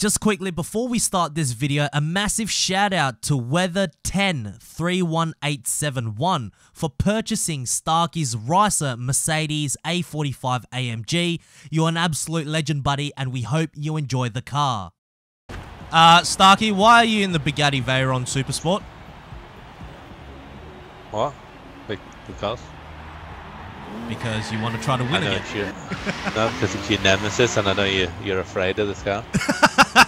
Just quickly, before we start this video, a massive shout out to Weather10-31871 for purchasing Starkey's Ricer Mercedes A45 AMG. You're an absolute legend, buddy, and we hope you enjoy the car. Uh, Starkey, why are you in the Bugatti Veyron Supersport? What? Because? Because you want to try to I win know again. it's your no, because it's your nemesis, and I know you you're afraid of this car.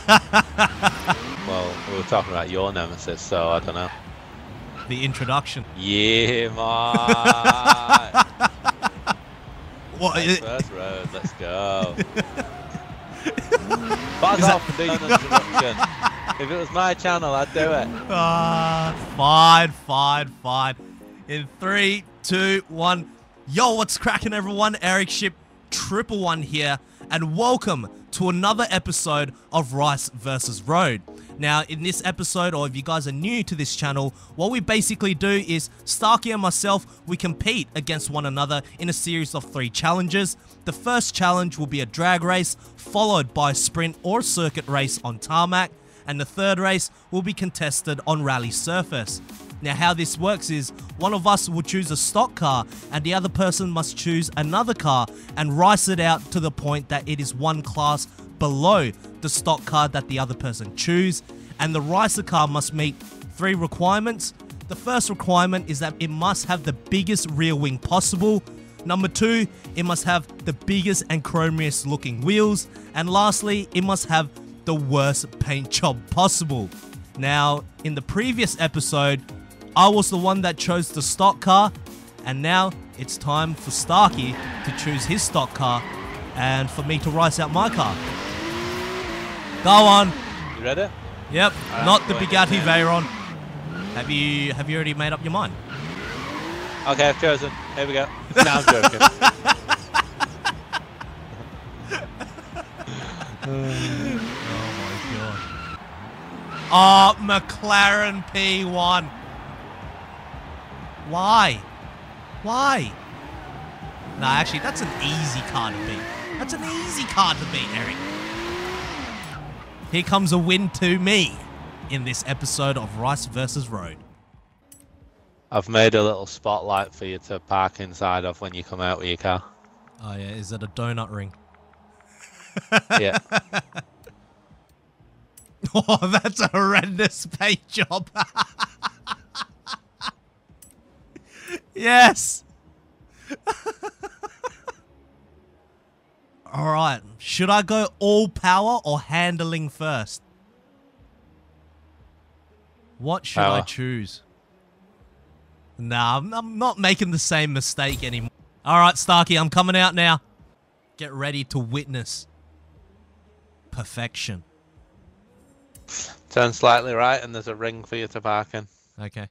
well, we were talking about your nemesis, so I don't know. The introduction. Yeah, man. what is Right, first road, let's go. Buzz off and do an introduction. If it was my channel, I'd do it. Ah, fine, fine, fine. In three, two, one. Yo, what's cracking, everyone? Eric Ship, triple one here, and welcome to another episode of Rice versus Road. Now, in this episode, or if you guys are new to this channel, what we basically do is Starkey and myself, we compete against one another in a series of three challenges. The first challenge will be a drag race, followed by a sprint or circuit race on tarmac and the third race will be contested on rally surface. Now how this works is one of us will choose a stock car and the other person must choose another car and race it out to the point that it is one class below the stock car that the other person choose and the ricer car must meet three requirements. The first requirement is that it must have the biggest rear wing possible. Number two, it must have the biggest and chromiest looking wheels. And lastly, it must have the worst paint job possible. Now, in the previous episode, I was the one that chose the stock car, and now it's time for Starkey to choose his stock car and for me to race out my car. Go on. You ready? Yep, Alright, not the Bugatti. Veyron. Have you have you already made up your mind? Okay, I've chosen. Here we go. No, I'm joking. Oh my god. Oh, McLaren P1. Why? Why? Nah, actually, that's an easy card to beat. That's an easy card to beat, Eric. Here comes a win to me in this episode of Rice versus Road. I've made a little spotlight for you to park inside of when you come out with your car. Oh yeah, is that a donut ring? Yeah. Oh, that's a horrendous paint job. yes. all right. Should I go all power or handling first? What should I choose? Nah, I'm, I'm not making the same mistake anymore. All right, Starkey, I'm coming out now. Get ready to witness perfection. Turn slightly right, and there's a ring for you to park in. Okay.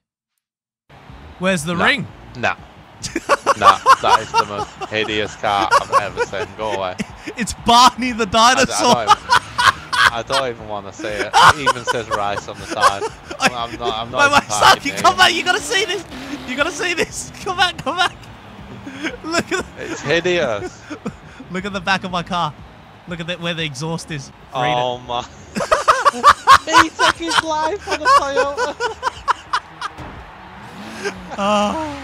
Where's the No. ring? Nah. nah, that is the most hideous car I've ever seen. Go away. It's Barney the I, I dinosaur. don't even, I don't even want to see it. It even says rice on the side. I'm, I'm not. I'm not. wait, wait, Starkey, near come back. You gotta see this. You gotta see this. Come back, come back. Look at It's hideous. look at the back of my car. Look at that where the exhaust is. Read oh my. he took his life on a Toyota. it. Oh, ah.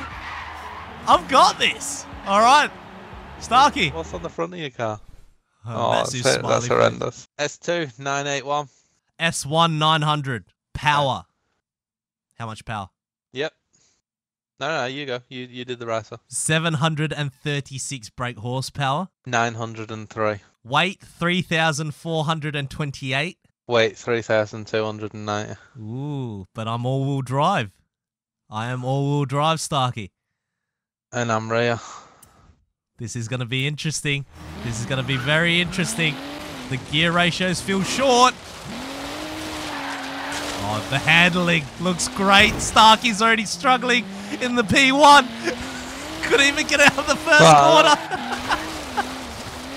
I've got this. All right, Starkey. What's on the front of your car? Oh, Oh, that's, massive it. smiley that's horrendous. S2 981. S1 900 power. How much power? Yep. No, no, you go. You you did the racer. 736 brake horsepower. 903. Weight 3,428. Weight 3,290. Ooh, but I'm all-wheel drive. I am all-wheel drive, Starkey. And I'm rear. This is going to be interesting. This is going to be very interesting. The gear ratios feel short. Oh, the handling looks great. Starkey's already struggling in the P1. Couldn't even get out of the first Well, corner.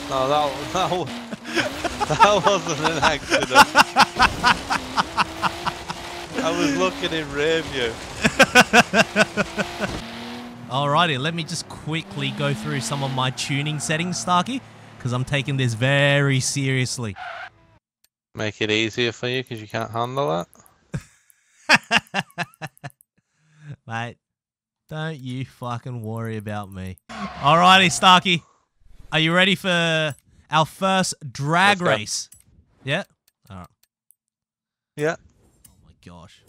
No, that, that, that wasn't an accident. I was looking in rear view. Alrighty, let me just quickly go through some of my tuning settings, Starkey, because I'm taking this very seriously. Make it easier for you because you can't handle it. Mate, don't you fucking worry about me. Alrighty, Starkey. Are you ready for our first drag race? Yeah? Alright. Yeah. Oh my gosh.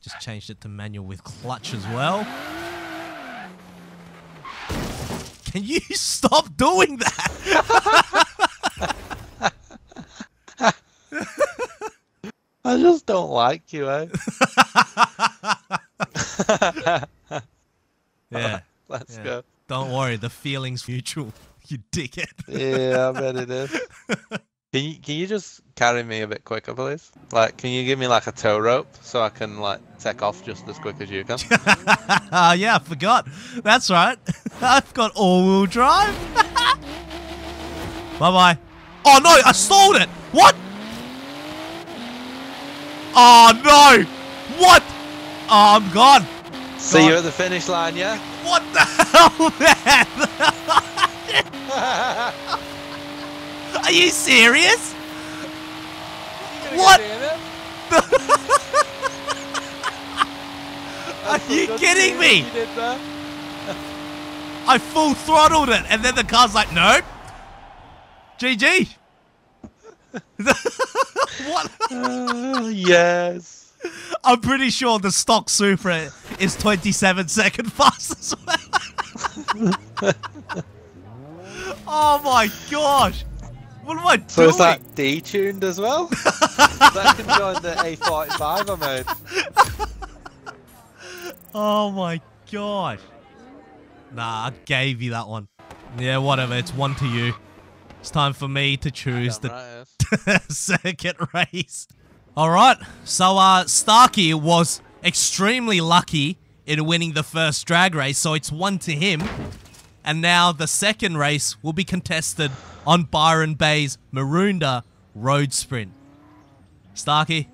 Just changed it to manual with clutch as well. Can you stop doing that? I just don't like you, eh? yeah. Let's Yeah. go. Don't worry, the feeling's mutual. You dickhead. Yeah, I bet it is. Can you can you just carry me a bit quicker, please? Like, can you give me like a tow rope so I can like take off just as quick as you can? Ah, yeah, I forgot. That's right. I've got all-wheel drive. Bye-bye. Oh, no, I stalled it. What? Oh, no. What? Oh, I'm gone. See you at the finish line, yeah? What the hell, man? Are you serious? What? Are you kidding me? I full throttled it, and then the car's like, nope. GG. what? Uh, yes. I'm pretty sure the stock Supra is 27 second fast as well. oh my gosh. What am I doing? So is that detuned as well? that can join the A45 I made. Oh my gosh. Nah, I gave you that one. Yeah, whatever. It's one to you. It's time for me to choose the right it is. circuit race. All right. So uh Starkey was extremely lucky in winning the first drag race, so it's one to him. And now the second race will be contested on Byron Bay's Maroondah Road Sprint. Starkey,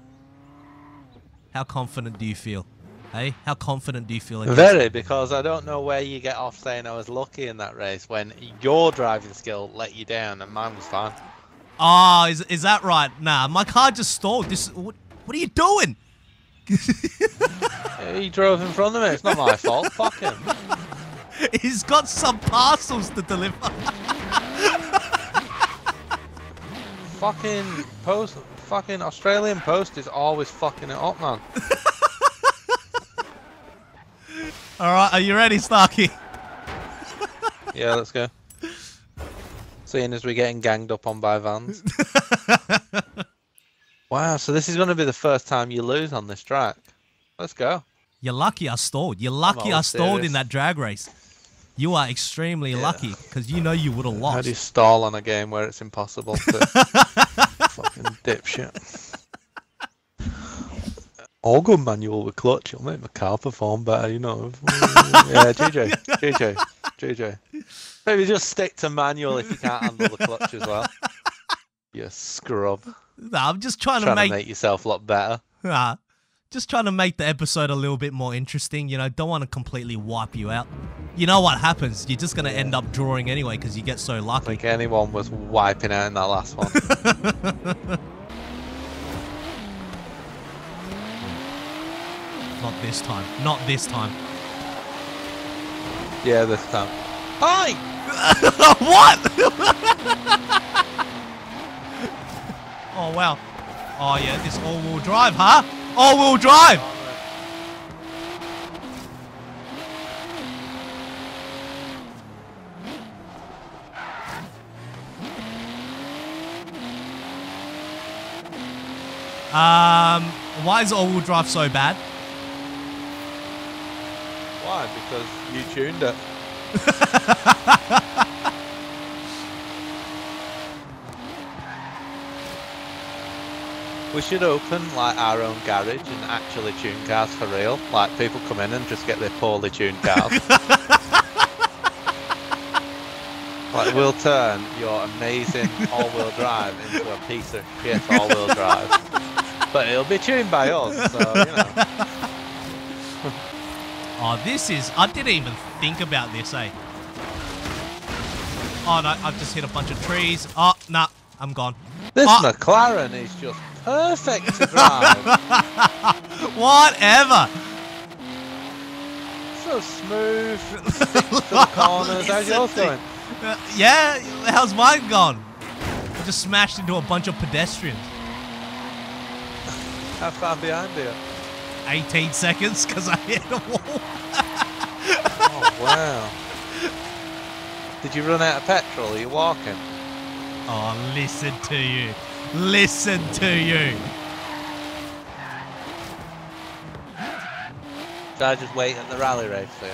how confident do you feel? Hey, how confident do you feel? Very, because I don't know where you get off saying I was lucky in that race when your driving skill let you down and mine was fine. Oh, is, is that right? Nah, my car just stalled. This, what, what are you doing? He drove in front of me. It's not my fault. Fuck him. He's got some parcels to deliver. Fucking post. Fucking Australian Post is always fucking it up, man. All right, are you ready, Starkey? Yeah, let's go. Seeing as we're getting ganged up on by vans. wow, so this is going to be the first time you lose on this track. Let's go. You're lucky I stalled. You're lucky I stalled in that drag race. You are extremely lucky because you know you would have lost. How do you stall on a game where it's impossible to fucking dipshit? All good manual with clutch. It'll make my car perform better, you know. yeah, GJ, GJ, GJ. Maybe just stick to manual if you can't handle the clutch as well. You scrub. Nah, I'm just trying, Trying to to make, make yourself look better. nah, just trying to make the episode a little bit more interesting. You know, don't want to completely wipe you out. You know what happens? You're just gonna end up drawing anyway because you get so I lucky. think anyone was wiping out in that last one. Not this time. Not this time. yeah, this time. Hi! what? oh wow. Oh yeah, this all-wheel drive, huh? All-wheel drive. Um, why is all-wheel drive so bad? Why? Because you tuned it. we should open like our own garage and actually tune cars for real. Like people come in and just get their poorly tuned cars. like we'll turn your amazing all-wheel drive into a piece of shit all-wheel drive. But it'll be tuned by us, so you know. Oh, this is. I didn't even think about this, eh? Oh, no, I've just hit a bunch of trees. Oh, nah, I'm gone. This Oh. McLaren is just perfect to drive. Whatever. so smooth, sticks to the corners. How's yours going? Uh, yeah, how's mine gone? I just smashed into a bunch of pedestrians. How far behind you? 18 seconds because I hit a wall. Oh wow. Did you run out of petrol? Are you walking? Oh, listen to you. Listen to you. Should I just wait at the rally race for you?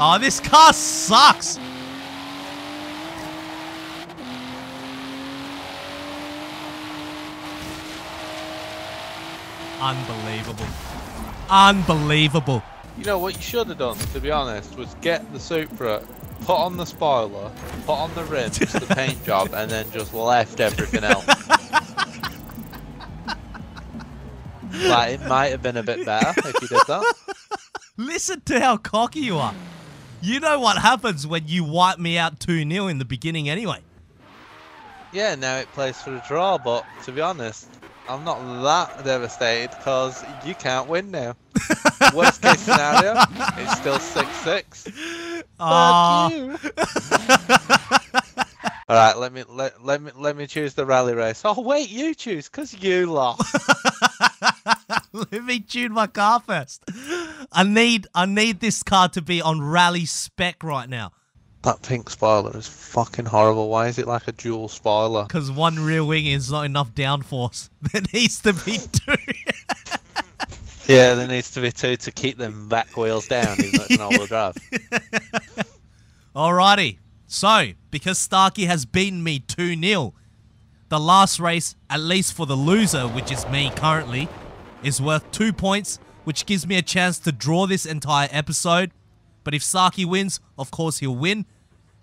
Oh, this car sucks. Unbelievable. Unbelievable. You know what you should have done, to be honest, was get the Supra, put on the spoiler, put on the rims, the paint job, and then just left everything else. like it might have been a bit better if you did that. Listen to how cocky you are. You know what happens when you wipe me out 2 0 in the beginning anyway. Yeah, now it plays for a draw, but to be honest, I'm not that devastated because you can't win now. Worst case scenario, it's still 6 6. Ah. Fuck you. All right, let me let, let me let me choose the rally race. Oh wait, you choose because you lost. Let me tune my car first. I need I need this car to be on rally spec right now. that pink spoiler is fucking horrible. Why is it like a dual spoiler? Because one rear wing is not enough downforce. There needs to be two. Yeah, there needs to be two to keep them back wheels down, even though it's an all-wheel drive. Alrighty. So, because Starkey has beaten me 2 0, the last race, at least for the loser, which is me currently, is worth 2 points, which gives me a chance to draw this entire episode. But if Starkey wins, of course he'll win.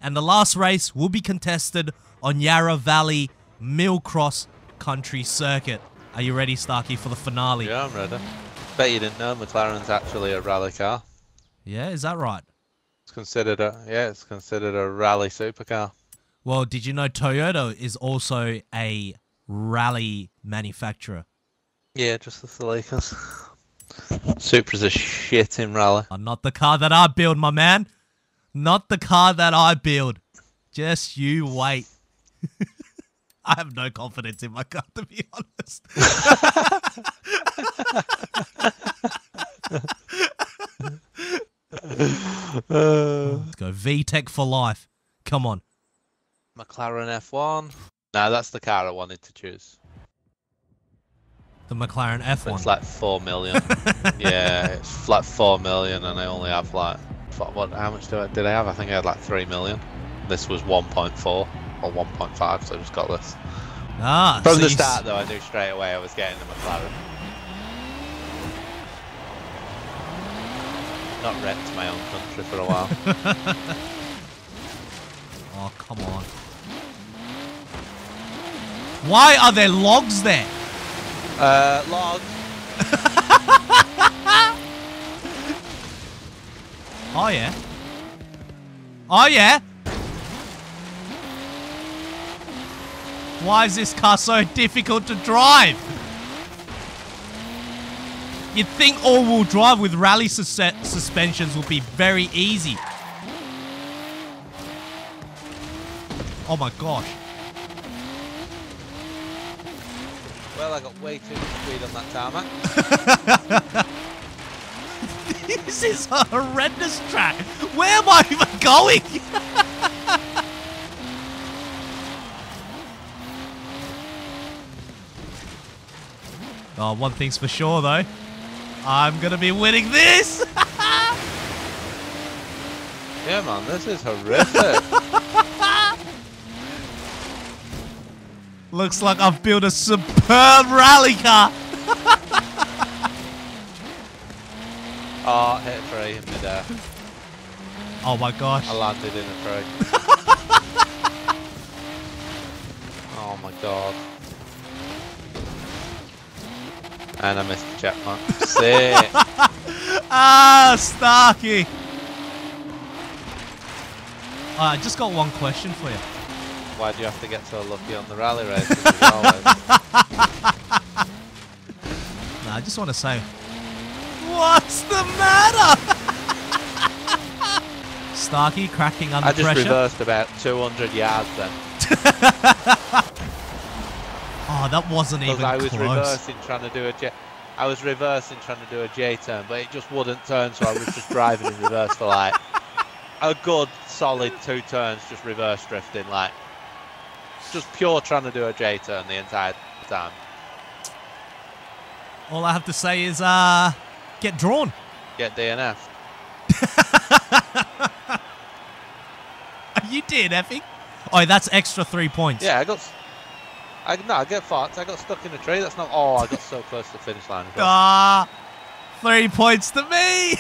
And the last race will be contested on Yarra Valley Millcross Country Circuit. Are you ready, Starkey, for the finale? Yeah, I'm ready. Bet you didn't know McLaren's actually a rally car. Yeah, is that right? It's considered a yeah, it's considered a rally supercar. Well, did you know Toyota is also a rally manufacturer? Yeah, just the Celicas. Supra's a shit in rally. Uh, not the car that I build, my man. Not the car that I build. Just you wait. I have no confidence in my car, to be honest. Let's go VTEC for life. Come on. McLaren F1. No, that's the car I wanted to choose. The McLaren F1. It's like four million. yeah, it's like four million, and I only have like what? what how much do I, did I have? I think I had like three million. This was 1.4 or 1.5, so I just got this. ah, From so the start, though, I knew straight away I was getting the McLaren. Not wrecked my own country for a while. Oh, come on. Why are there logs there? uh, log. Oh, yeah. Oh, yeah. Why is this car so difficult to drive? You'd think all-wheel drive with rally sus- suspensions would be very easy. Oh my gosh. Well, I got way too much speed on that tarmac. This is a horrendous track. Where am I even going? oh, one thing's for sure though. I'm gonna be winning this. Yeah, man, this is horrific. Looks like I've built a superb rally car. oh, hit a tree in midair. Oh my gosh. I landed in a tree. oh my god. And I missed the checkmark. Sick. Ah, Starkey. I just got one question for you. why do you have to get so lucky on the rally always? Nah, I just want to say, what's the matter? Starkey cracking under pressure. I just pressure. reversed about 200 yards then. Oh, that wasn't even I was close. reversing trying to do a J. I was reversing trying to do a J turn, but it just wouldn't turn, so I was just driving in reverse for like a good solid two turns, just reverse drifting, like just pure trying to do a J turn the entire time. All I have to say is, uh, get drawn. Get DNF. You did, Effie. Oh, that's extra three points. Yeah, I got. I no, I get fucked. I got stuck in a tree. That's not. Oh, I got so close to the finish line. Ah, three points to me.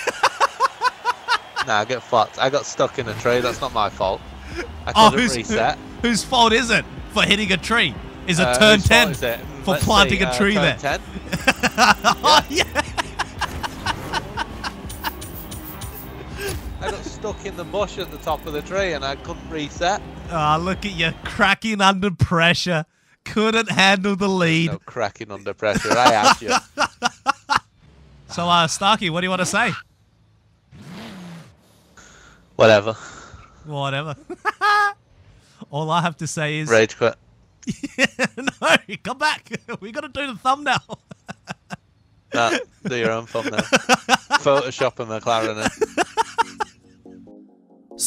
Nah, I get fucked. I got stuck in a tree. That's not my fault. I Oh, couldn't whose, reset. whose fault is it for hitting a tree? Is it Uh, turn 10 it? for Let's planting see, a uh, tree turn there? 10. oh, yeah. I got stuck in the bush at the top of the tree and I couldn't reset. Ah, look at you cracking under pressure. Couldn't handle the lead. No cracking under pressure. I had you. So, uh, Starkey, what do you want to say? Whatever. Whatever. All I have to say is, Rage quit. no, come back. We got to do the thumbnail. Nah, do your own thumbnail. Photoshop a McLaren.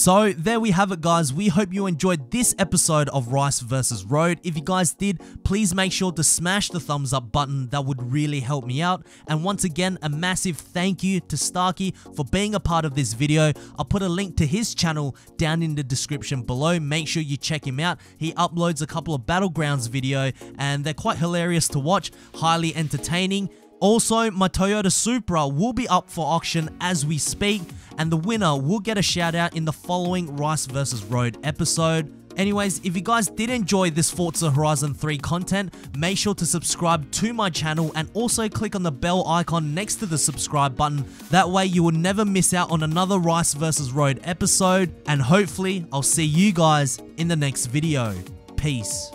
So there we have it guys, we hope you enjoyed this episode of Rice vs Road. If you guys did, please make sure to smash the thumbs up button, that would really help me out. And once again, a massive thank you to Starkey for being a part of this video. I'll put a link to his channel down in the description below, make sure you check him out. He uploads a couple of Battlegrounds video and they're quite hilarious to watch, highly entertaining. Also, my Toyota Supra will be up for auction as we speak, and the winner will get a shout out in the following Rice vs. Road episode. Anyways, if you guys did enjoy this Forza Horizon 3 content, make sure to subscribe to my channel and also click on the bell icon next to the subscribe button. That way you will never miss out on another Rice vs. Road episode, and hopefully I'll see you guys in the next video. Peace.